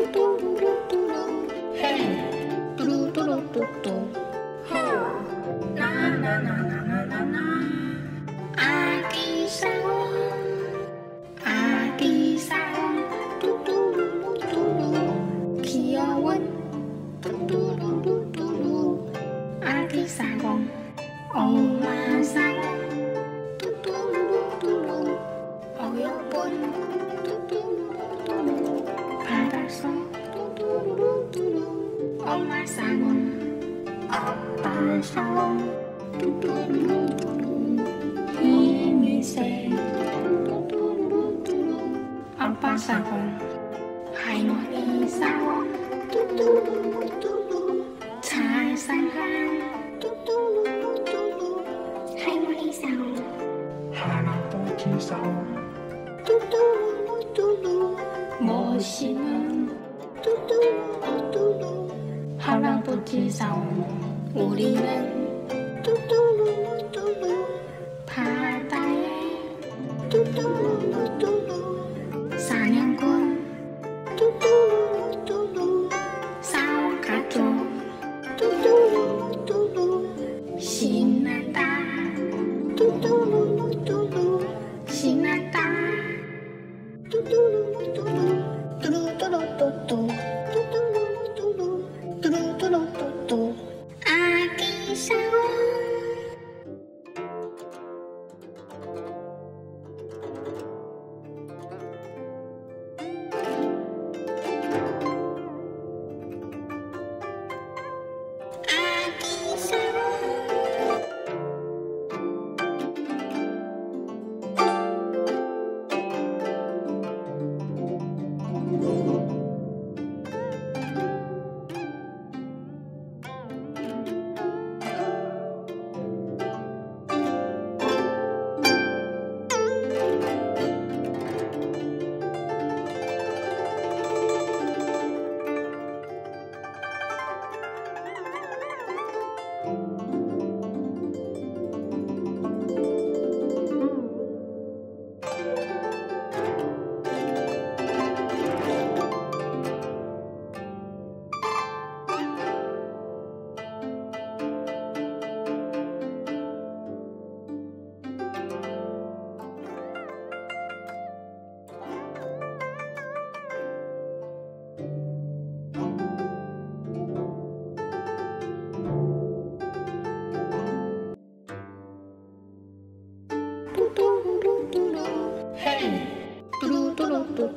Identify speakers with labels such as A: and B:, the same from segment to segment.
A: Tum, tum. Ang pasa ko Hay một đi sao Thời gian hai Hay một đi sao
B: Hà là chỉ sao
A: Mô xin ơn Hà là chỉ sao 우리는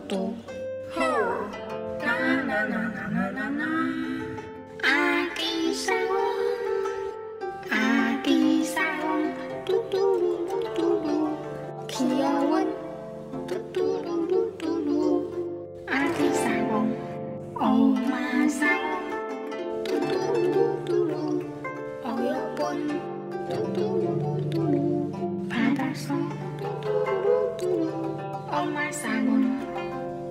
A: tuh. Omar Sangon.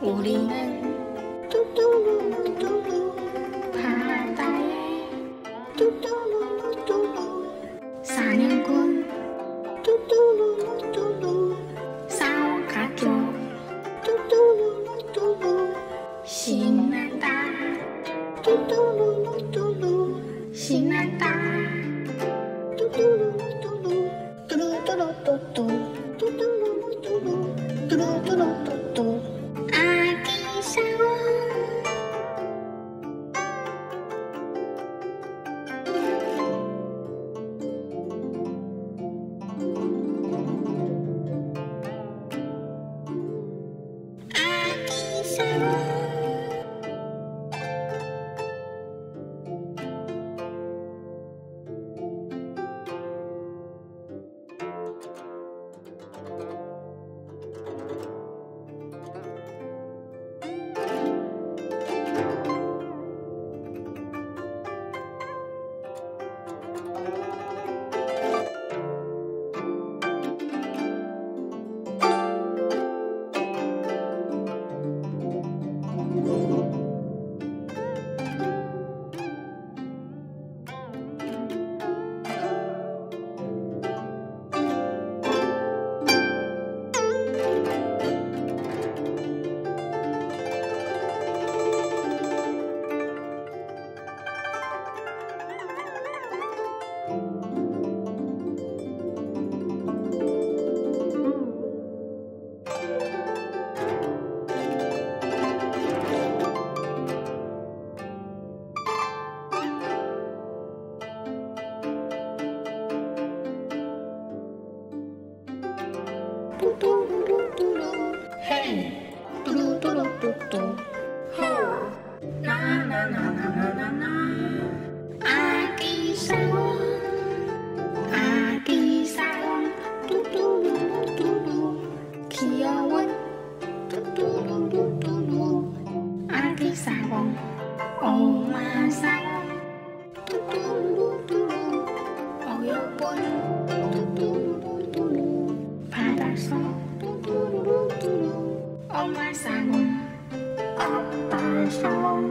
A: 狐狸们，嘟嘟噜噜嘟噜，爬大雁，嘟嘟噜噜嘟噜，撒尿棍，嘟嘟噜噜嘟噜，扫卡车，嘟嘟噜噜嘟噜，西南大，嘟嘟噜噜嘟噜，西南大，嘟嘟噜噜嘟噜，嘟噜嘟噜嘟嘟。jauhan Tutulong, tutulong Ang kisawang Umasang Tutulong, tutulong Oyopon Tutulong, tutulong Padasong Tutulong, tutulong Umasang Umasang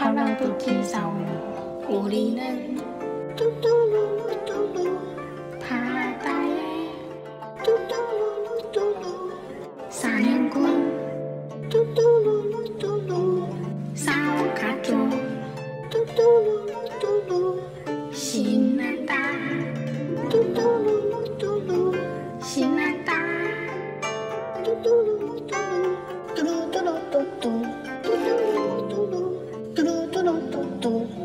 A: 팔랑토끼 사운 우리는 뚜뚜루 muito